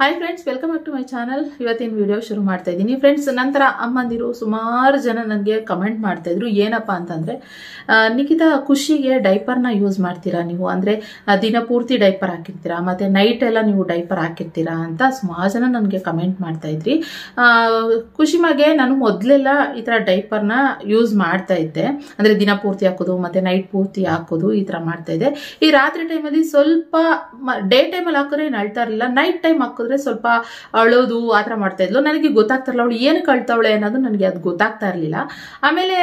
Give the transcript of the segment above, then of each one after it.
Hi friends welcome back to my channel ಇವತ್ತಿನ video ಶುರು ಮಾಡ್ತಾ ಇದ್ದೀನಿ. ಫ್ರೆಂಡ್ಸ್ ನಂತರ ಅಮ್ಮಂದಿರು ಸುಮಾರು ಜನ ನನಗೆ ಕಮೆಂಟ್ ಮಾಡ್ತಾ ಇದ್ರು. ಏನಪ್ಪ ಅಂತಂದ್ರೆ ನಿಖಿತಾ ಖುಷಿಗೆ ಡೈಪರ್ನ ಯೂಸ್ ಮಾಡ್ತೀರಾ ನೀವು? ಅಂದ್ರೆ ದಿನ ಪೂರ್ತಿ ಡೈಪರ್ ಹಾಕಿರ್ತೀರಾ? ಮತ್ತೆ ನೈಟ್ ಎಲ್ಲ ನೀವು ಡೈಪರ್ ಹಾಕಿರ್ತೀರಾ ಅಂತ ಸುಮಾರು ಜನ ನನಗೆ ಕಮೆಂಟ್ ಮಾಡ್ತಾ ಇದ್ರಿ. ಆ, ಖುಷಿ ಮಗೆ ನಾನು ಮೊದಲೆಲ್ಲ ಈ ತರ ಡೈಪರ್ನ ಯೂಸ್ ಮಾಡ್ತಾ ಇದ್ದೆ. ಅಂದ್ರೆ ದಿನ ಪೂರ್ತಿ ಹಾಕೋದು ಮತ್ತೆ ನೈಟ್ ಪೂರ್ತಿ ಹಾಕೋದು ಈ ತರ ಮಾಡ್ತಾ ಇದ್ದೆ. ಈ ರಾತ್ರಿ ಟೈಮಲ್ಲಿ ಸ್ವಲ್ಪ ಡೇ ಟೈಮಲ್ಲಿ ಹಾಕಿದ್ರೆ ಏನು ಅಳ್ತಾ ಇರಲಿಲ್ಲ. ನೈಟ್ ಟೈಮ್ ಹಾಕಿದ್ರೆ ಸ್ವಲ್ಪ ಅಳೋದು ಆ ಥರ ಮಾಡ್ತಾ ಇದ್ಲು. ನನಗೆ ಗೊತ್ತಾಗ್ತಿರಲಿಲ್ಲ ಅವಳು ಏನು ಅಳ್ತಾವಳೆ ಅನ್ನೋದು ನನಗೆ ಅದು ಗೊತ್ತಾಗ್ತಾ ಇರಲಿಲ್ಲ. ಆಮೇಲೆ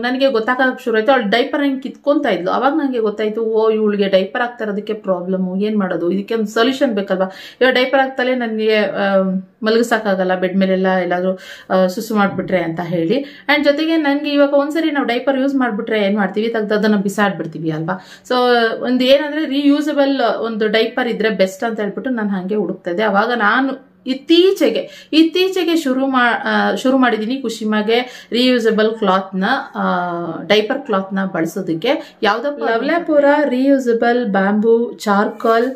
ನನಗೆ ಗೊತ್ತಾಗೋಕ್ಕೆ ಶುರು ಆಯಿತು. ಅವಳು ಡೈಪರ್ ಹಂಗೆ ಕಿತ್ಕೊತಾ ಇದ್ಲು. ಅವಾಗ ನನಗೆ ಗೊತ್ತಾಯಿತು, ಓ, ಇವಳಿಗೆ ಡೈಪರ್ ಆಗ್ತಾ ಇರೋದಕ್ಕೆ ಪ್ರಾಬ್ಲಮ್ಮು ಏನು ಮಾಡೋದು? ಇದಕ್ಕೆ ಒಂದು ಸೊಲ್ಯೂಷನ್ ಬೇಕಲ್ವಾ? ಇವಾಗ ಡೈಪರ್ ಆಗ್ತಲೇ ನನಗೆ ಮಲಗಿಸೋಕ್ಕಾಗಲ್ಲ. ಬೆಡ್ ಮೇಲೆಲ್ಲ ಎಲ್ಲಾದರೂ ಸುಸು ಮಾಡಿಬಿಟ್ರೆ ಅಂತ ಹೇಳಿ. ಆ್ಯಂಡ್ ಜೊತೆಗೆ ನನಗೆ ಇವಾಗ ಒಂದ್ಸರಿ ನಾವು ಡೈಪರ್ ಯೂಸ್ ಮಾಡಿಬಿಟ್ರೆ ಏನು ಮಾಡ್ತೀವಿ? ತೆಗ್ದು ಅದನ್ನು ಬಿಸಾಡ್ಬಿಡ್ತೀವಿ ಅಲ್ವಾ? ಸೊ ಒಂದು ಏನಂದರೆ ರೀಯೂಸಬಲ್ ಒಂದು ಡೈಪರ್ ಇದ್ರೆ ಬೆಸ್ಟ್ ಅಂತ ಹೇಳ್ಬಿಟ್ಟು ನಾನು ಹಾಗೆ ಹುಡುಕ್ತಾ ಇದ್ದೆ ಅವಾಗ ನಾನು ಇತ್ತೀಚೆಗೆ ಇತ್ತೀಚೆಗೆ ಶುರು ಮಾ ಶುರು ಮಾಡಿದ್ದೀನಿ ಕುಶಿಮಾಗೆ ರೀಯೂಸಬಲ್ ಕ್ಲಾತ್ನ ಡೈಪರ್ ಕ್ಲಾತ್ನ ಬಳಸೋದಕ್ಕೆ. ಯಾವುದೋ ಲವ್ಲಾಪುರ reusable bamboo charcoal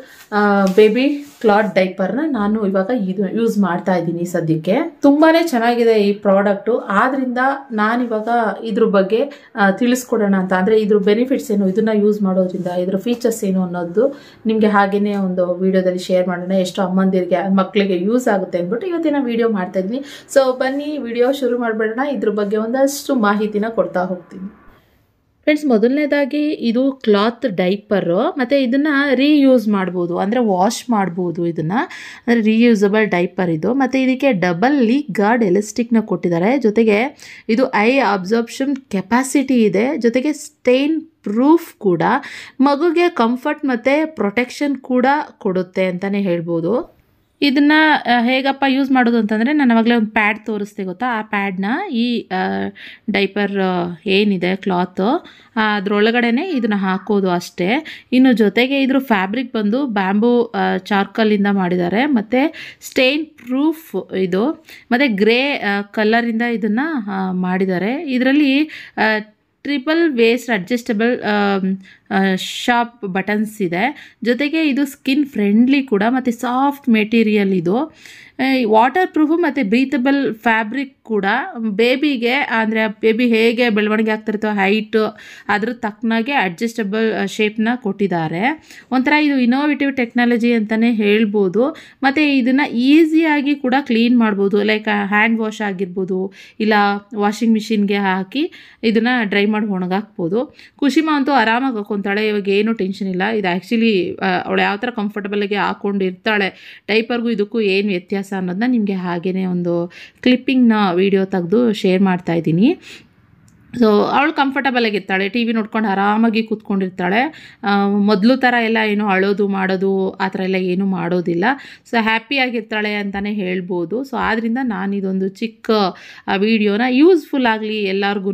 baby cloth ಡೈಪರ್ನ ನಾನು ಇವಾಗ ಇದು ಯೂಸ್ ಮಾಡ್ತಾ ಇದ್ದೀನಿ ಸದ್ಯಕ್ಕೆ. ತುಂಬಾನೇ ಚೆನ್ನಾಗಿದೆ ಈ ಪ್ರಾಡಕ್ಟು ಆದ್ರಿಂದ ನಾನಿವಾಗ ಇದ್ರ ಬಗ್ಗೆ ತಿಳಿಸ್ಕೊಡೋಣ ಅಂತ. ಅಂದರೆ ಇದ್ರ ಬೆನಿಫಿಟ್ಸ್ ಏನು, ಇದನ್ನ ಯೂಸ್ ಮಾಡೋದ್ರಿಂದ, ಇದ್ರ ಫೀಚರ್ಸ್ ಏನು ಅನ್ನೋದು ನಿಮಗೆ ಹಾಗೇನೆ ಒಂದು ವಿಡಿಯೋದಲ್ಲಿ ಶೇರ್ ಮಾಡೋಣ. ಎಷ್ಟು ಅಮ್ಮಂದಿರಿಗೆ ಮಕ್ಕಳಿಗೆ ಯೂಸ್ ಆಗುತ್ತೆ ಅಂದ್ಬಿಟ್ಟು ಇವತ್ತಿನ ವಿಡಿಯೋ ಮಾಡ್ತಾ ಇದ್ದೀನಿ. ಸೊ ಬನ್ನಿ ವಿಡಿಯೋ ಶುರು ಮಾಡ್ಬೇಡೋಣ. ಇದ್ರ ಬಗ್ಗೆ ಒಂದಷ್ಟು ಮಾಹಿತಿನ ಕೊಡ್ತಾ ಹೋಗ್ತೀನಿ. ಫ್ರೆಂಡ್ಸ್ ಮೊದಲನೇದಾಗಿ ಇದು ಕ್ಲಾತ್ ಡೈಪರು ಮತ್ತು ಇದನ್ನು ರೀಯೂಸ್ ಮಾಡ್ಬೋದು. ಅಂದರೆ ವಾಶ್ ಮಾಡ್ಬೋದು ಇದನ್ನು. ಅಂದರೆ ರೀಯೂಸಬಲ್ ಡೈಪರ್ ಇದು. ಮತ್ತು ಇದಕ್ಕೆ ಡಬಲ್ ಲೀಕ್ ಗಾರ್ಡ್ ಎಲೆಸ್ಟಿಕ್ನ ಕೊಟ್ಟಿದ್ದಾರೆ. ಜೊತೆಗೆ ಇದು ಐ ಅಬ್ಸಾರ್ಪ್ಷನ್ ಕೆಪಾಸಿಟಿ ಇದೆ. ಜೊತೆಗೆ ಸ್ಟೈನ್ ಪ್ರೂಫ್ ಕೂಡ. ಮಗುಗೆ ಕಂಫರ್ಟ್ ಮತ್ತು ಪ್ರೊಟೆಕ್ಷನ್ ಕೂಡ ಕೊಡುತ್ತೆ ಅಂತಲೇ ಹೇಳ್ಬೋದು. ಇದನ್ನ ಹೇಗಪ್ಪ ಯೂಸ್ ಮಾಡೋದು ಅಂತಂದರೆ ನಾನು ಆವಾಗಲೇ ಒಂದು ಪ್ಯಾಡ್ ತೋರಿಸ್ತೆ ಗೊತ್ತಾ? ಆ ಪ್ಯಾಡ್ನ ಈ ಡೈಪರ್ ಏನಿದೆ ಕ್ಲಾತು ಅದರೊಳಗಡೆನೆ ಇದನ್ನ ಹಾಕೋದು ಅಷ್ಟೇ. ಇನ್ನು ಜೊತೆಗೆ ಇದ್ರ ಫ್ಯಾಬ್ರಿಕ್ ಬಂದು ಬ್ಯಾಂಬೂ ಚಾರ್ಕಲಿಂದ ಮಾಡಿದ್ದಾರೆ. ಮತ್ತು ಸ್ಟೇನ್ ಪ್ರೂಫ್ ಇದು. ಮತ್ತು ಗ್ರೇ ಕಲರಿಂದ ಇದನ್ನು ಮಾಡಿದ್ದಾರೆ. ಇದರಲ್ಲಿ triple waist adjustable shop buttons ಇದೆ. ಜೊತೆಗೆ ಇದು ಸ್ಕಿನ್ ಫ್ರೆಂಡ್ಲಿ ಕೂಡ, ಮತ್ತು ಸಾಫ್ಟ್ ಮೆಟೀರಿಯಲ್ ಇದು. ವಾಟರ್ ಪ್ರೂಫ್ ಮತ್ತು ಬ್ರೀತಬಲ್ ಫ್ಯಾಬ್ರಿಕ್ ಕೂಡ ಬೇಬಿಗೆ ಅಂದರೆ ಬೇಬಿ ಹೇಗೆ ಬೆಳವಣಿಗೆ ಆಗ್ತಿರ್ತೋ ಹೈಟು ಅದ್ರ ತಕ್ಕನಾಗೆ ಅಡ್ಜಸ್ಟಬಲ್ ಶೇಪ್ನ ಕೊಟ್ಟಿದ್ದಾರೆ. ಒಂಥರ ಇದು ಇನೋವೇಟಿವ್ ಟೆಕ್ನಾಲಜಿ ಅಂತಲೇ ಹೇಳ್ಬೋದು. ಮತ್ತು ಇದನ್ನು ಈಸಿಯಾಗಿ ಕೂಡ ಕ್ಲೀನ್ ಮಾಡ್ಬೋದು. ಲೈಕ್ ಹ್ಯಾಂಡ್ ವಾಶ್ ಆಗಿರ್ಬೋದು, ಇಲ್ಲ ವಾಷಿಂಗ್ ಮಿಷಿನ್ಗೆ ಹಾಕಿ ಇದನ್ನು ಡ್ರೈ ಮಾಡಿ ಒಣಗಾಕ್ಬೋದು. ಕುಶಿಮಾ ಅಂತೂ ಆರಾಮಾಗಿ ಹಾಕೊತಾಳೆ ಇವಾಗ ಏನು ಟೆನ್ಷನ್ ಇಲ್ಲ. ಇದು ಆ್ಯಕ್ಚುಲಿ ಅವಳು ಯಾವ ಥರ ಕಂಫರ್ಟಬಲಾಗಿ ಹಾಕ್ಕೊಂಡಿರ್ತಾಳೆ ಟೈಪರ್ಗೂ ಇದಕ್ಕೂ ಏನು ವ್ಯತ್ಯಾಸ ಅನ್ನೋದನ್ನ ನಿಮಗೆ ಹಾಗೇ ಒಂದು ಕ್ಲಿಪ್ಪಿಂಗ್ನ ವಿಡಿಯೋ ತೆಗೆದು ಶೇರ್ ಮಾಡ್ತಾ ಇದ್ದೀನಿ. ಸೊ ಅವಳು ಕಂಫರ್ಟಬಲ್ ಆಗಿರ್ತಾಳೆ ಟಿ ವಿ ನೋಡ್ಕೊಂಡು ಆರಾಮಾಗಿ ಕೂತ್ಕೊಂಡಿರ್ತಾಳೆ. ಮೊದಲು ಥರ ಎಲ್ಲ ಏನು ಅಳೋದು ಮಾಡೋದು, ಆ ಥರ ಎಲ್ಲ ಏನೂ ಮಾಡೋದಿಲ್ಲ. ಸೊ ಹ್ಯಾಪಿಯಾಗಿರ್ತಾಳೆ ಅಂತಲೇ ಹೇಳ್ಬೋದು. ಸೊ ಆದ್ದರಿಂದ ನಾನು ಇದೊಂದು ಚಿಕ್ಕ ವಿಡಿಯೋನ ಯೂಸ್ಫುಲ್ ಆಗಲಿ ಎಲ್ಲರಿಗೂ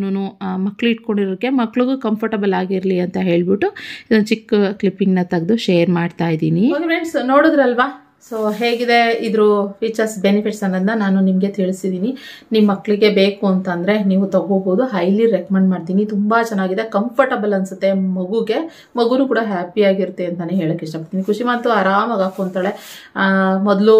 ಮಕ್ಳು ಇಟ್ಕೊಂಡಿರೋಕ್ಕೆ ಮಕ್ಳಿಗೂ ಕಂಫರ್ಟಬಲ್ ಆಗಿರಲಿ ಅಂತ ಹೇಳ್ಬಿಟ್ಟು ಇದೊಂದು ಚಿಕ್ಕ ಕ್ಲಿಪ್ಪಿಂಗ್ನ ತೆಗೆದು ಶೇರ್ ಮಾಡ್ತಾ ಇದ್ದೀನಿ. ಫ್ರೆಂಡ್ಸ್ ನೋಡಿದ್ರಲ್ವಾ? ಸೊ ಹೇಗಿದೆ ಇದ್ರ ಫೀಚರ್ಸ್ ಬೆನಿಫಿಟ್ಸ್ ಅನ್ನೋದನ್ನ ನಾನು ನಿಮಗೆ ತಿಳಿಸಿದ್ದೀನಿ ನಿಮ್ಮ ಮಕ್ಕಳಿಗೆ ಬೇಕು ಅಂತಂದರೆ ನೀವು ತಗೋಬೋದು. ಹೈಲಿ ರೆಕಮೆಂಡ್ ಮಾಡ್ತೀನಿ. ತುಂಬ ಚೆನ್ನಾಗಿದೆ. ಕಂಫರ್ಟಬಲ್ ಅನಿಸುತ್ತೆ ಮಗುಗೆ. ಮಗುನು ಕೂಡ ಹ್ಯಾಪಿಯಾಗಿರುತ್ತೆ ಅಂತಲೇ ಹೇಳೋಕ್ಕೆ ಇಷ್ಟಪಡ್ತೀನಿ. ಖುಷಿ ಮಾತು ಆರಾಮಾಗಿ ಹಾಕ್ಕೊಂತಾಳೆ ಮೊದಲು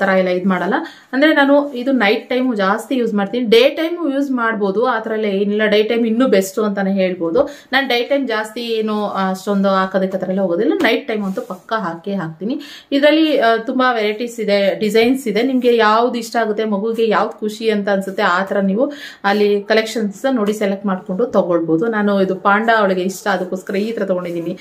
ಥರ ಎಲ್ಲ ಇದು ಮಾಡಲ್ಲ. ಅಂದರೆ ನಾನು ಇದು ನೈಟ್ ಟೈಮು ಜಾಸ್ತಿ ಯೂಸ್ ಮಾಡ್ತೀನಿ. ಡೇ ಟೈಮು ಯೂಸ್ ಮಾಡ್ಬೋದು. ಆ ಥರ ಎಲ್ಲ ಏನಿಲ್ಲ. ಡೇ ಟೈಮ್ ಇನ್ನೂ ಬೆಸ್ಟು ಅಂತಲೇ ಹೇಳ್ಬೋದು. ನಾನು ಡೇ ಟೈಮ್ ಜಾಸ್ತಿ ಏನು, ಅಷ್ಟೊಂದು ಹಾಕೋದಕ್ಕೆ ಆ ಥರ ಎಲ್ಲ ಹೋಗೋದಿಲ್ಲ. ನೈಟ್ ಟೈಮ್ ಅಂತೂ ಪಕ್ಕ ಹಾಕೇ ಹಾಕ್ತೀನಿ. ಇದರಲ್ಲಿ ತುಂಬ ವೆರೈಟೀಸ್ ಇದೆ ಡಿಸೈನ್ಸ್ ಇದೆ. ನಿಮಗೆ ಯಾವ್ದು ಇಷ್ಟ ಆಗುತ್ತೆ ಮಗುಗೆ ಯಾವ್ದು ಖುಷಿ ಅಂತ ಅನ್ಸುತ್ತೆ, ಆ ಥರ ನೀವು ಅಲ್ಲಿ ಕಲೆಕ್ಷನ್ಸ್ ನೋಡಿ ಸೆಲೆಕ್ಟ್ ಮಾಡಿಕೊಂಡು ತಗೊಳ್ಬೋದು. ನಾನು ಇದು ಪಾಂಡ ಅವಳಿಗೆ ಇಷ್ಟ, ಅದಕ್ಕೋಸ್ಕರ ಈ ಥರ ತೊಗೊಂಡಿದ್ದೀನಿ.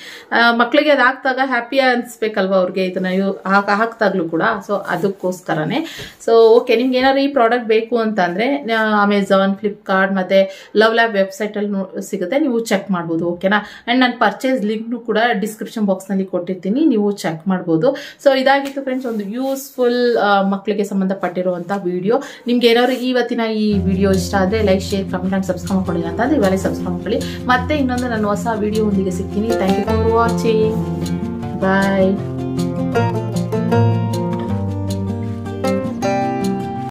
ಮಕ್ಕಳಿಗೆ ಅದು ಹಾಕ್ದಾಗ ಹ್ಯಾಪಿ ಅನ್ಸ್ಬೇಕಲ್ವ ಅವ್ರಿಗೆ? ಇದನ್ನ ಹಾಕ್- ಕೂಡ. ಸೊ ಅದಕ್ಕೋಸ್ಕರನೇ. ಸೊ ಓಕೆ ನಿಮ್ಗೆ ಏನಾದ್ರು ಈ ಪ್ರಾಡಕ್ಟ್ ಬೇಕು ಅಂತಂದ್ರೆ ಅಮೆಝಾನ್ ಫ್ಲಿಪ್ಕಾರ್ಟ್ ಮತ್ತೆ ಲವ್ ಲ್ಯಾಬ್ ವೆಬ್ಸೈಟಲ್ಲಿ ಸಿಗುತ್ತೆ. ನೀವು ಚೆಕ್ ಮಾಡ್ಬೋದು ಓಕೆನಾ ಅಂಡ್ ನಾನು ಪರ್ಚೇಸ್ ಲಿಂಕ್ನು ಕೂಡ ಡಿಸ್ಕ್ರಿಪ್ಷನ್ ಬಾಕ್ಸ್ನಲ್ಲಿ ಕೊಟ್ಟಿರ್ತೀನಿ. ನೀವು ಚೆಕ್ ಮಾಡ್ಬೋದು. ಸೊ ಇದಾಗಿತ್ತು ಫ್ರೆಂಡ್ಸ್ ಒಂದು ಯೂಸ್ಫುಲ್ ಮಕ್ಕಳಿಗೆ ಸಂಬಂಧಪಟ್ಟಿರುವಂಥ ವಿಡಿಯೋ ನಿಮ್ಗೆ ಏನಾದ್ರು ಇವತ್ತಿನ ಈ ವಿಡಿಯೋ ಇಷ್ಟ ಆದ್ರೆ like share comment and subscribe ಮಾಡ್ಕೊಳ್ಳಿ. ಅಂತ ಅಂದ್ರೆ ಇವಾಗ ಸಬ್ಸ್ಕ್ರೈಬ್ ಮಾಡ್ಕೊಳ್ಳಿ. ಮತ್ತೆ ಇನ್ನೊಂದು ನಾನು ಹೊಸ ವಿಡಿಯೋ ಒಂದಿಗೆ ಸಿಗ್ತೀನಿ. Thank you for watching bye